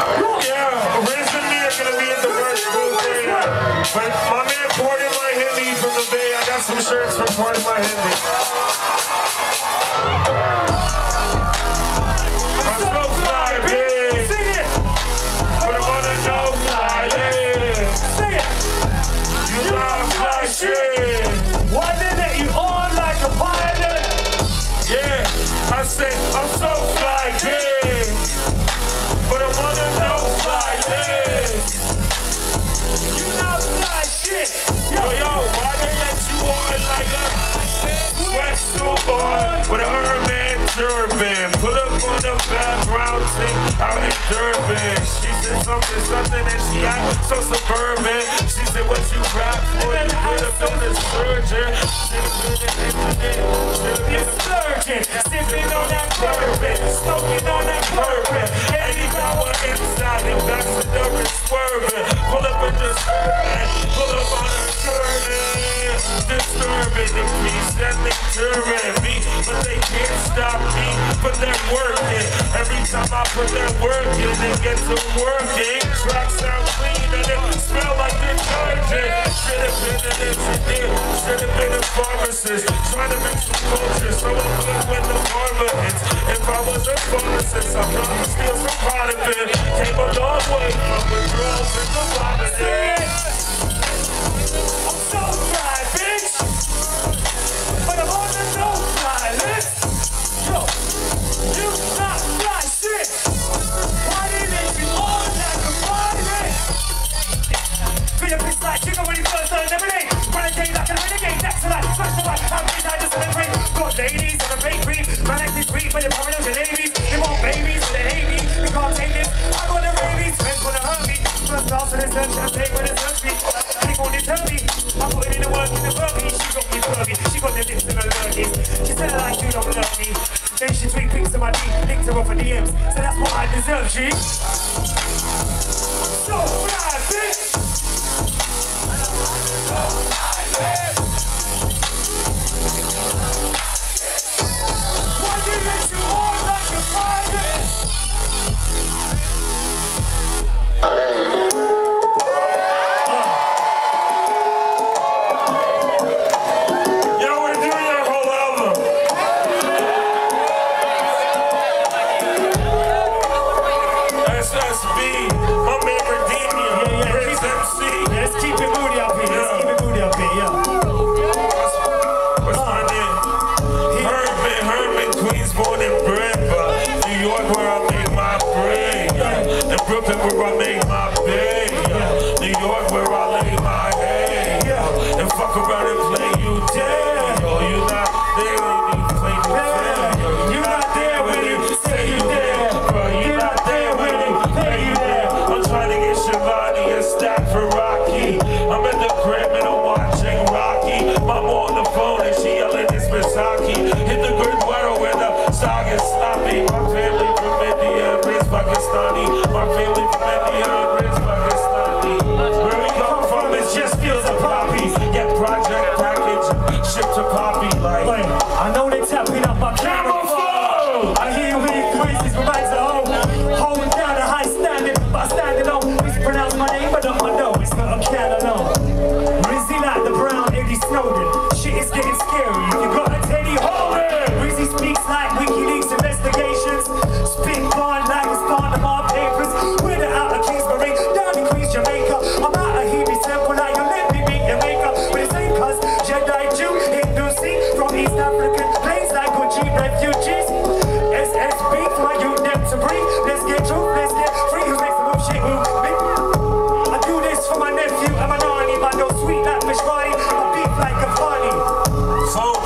Yeah, me are gonna be in the first booth. But my man Porty My Henry from the Bay, I got some shirts from Porty My. I'm so fly, big. Sing it! But I wanna know fly, yeah. Sing it! You love fly shit. Let you on like a pilot? Yeah, I said I'm so fly, yeah. On with a Herman turban? Pull up on the background thing out in Durban. She said something, something, and she act so suburban. She said, what you rap for? You could have been a surgeon. Should've been an engineer. Should've been a splurging, sipping on that bourbon, turn me, but they can't stop me. Put that work in. Every time I put that work in, they get to working. Tracks sound clean and it smell like detergent. Should've been an engineer, should've been a pharmacist. Trying to make some culture, so I'm good when the karma hits. If I was a pharmacist, I'd probably steal some part of it. Came a long way from withdrawals and the vomiting. I'm so ladies on a bakery, man like this breed, but they're paranoid and navies. They want babies, they hate me. We can't take this. I got the rabies, friends wanna hurt me. First class in the search, and pay when it's me. They won't deter me. I put it in the work in the burpee. She got me burpee. She got the lips and the lurkies. She said I like you, don't love me. Then she tweet pics of my D, linked her off her DMs. So that's what I deserve, G. SSB, my man for Rocky. I'm at the crib and I'm watching Rocky. Mama on the phone and she yelling it's Misaki. Hit the good world where the saga is sloppy. My family from India, Riz Pakistani. My family from India, Riz Pakistani. Where we come from is just fields of poppies. Get project package, ship to Poppy like. I know they tapping up my camera is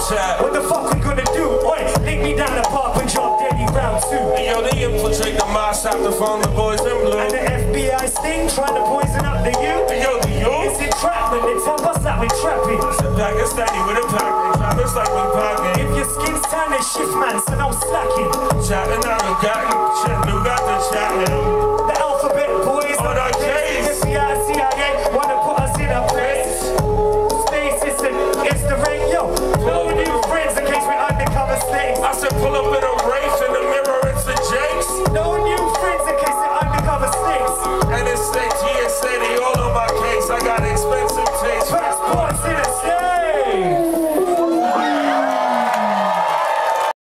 chat. What the fuck we gonna do? Oi, link me down the park and drop Daddy round two. Hey, yo, they infiltrate the mosque after phone the boys in blue. And the FBI sting trying to poison up the youth. Hey, yo, the It's youth. entrapment, they tell us that we trapping. Pakistani with a pack, they trap us like we packing. If your skin's tan, it's shift man, so no slacking. Chatting out, got you, chat, new got the chatting.